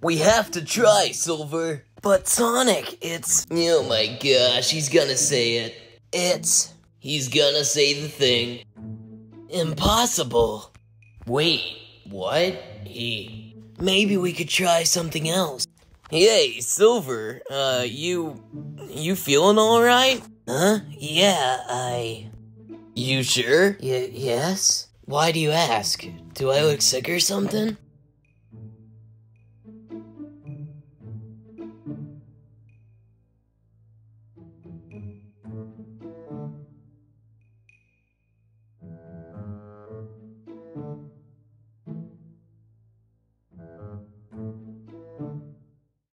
We have to try, Silver. But Sonic, it's. Oh my gosh, he's gonna say it. It's. He's gonna say the thing. Impossible. Wait, what? He. Maybe we could try something else. Hey, Silver, uh, you. You feeling alright? Huh? Yeah, I. You sure? Y- yes? Why do you ask? Do I look sick or something?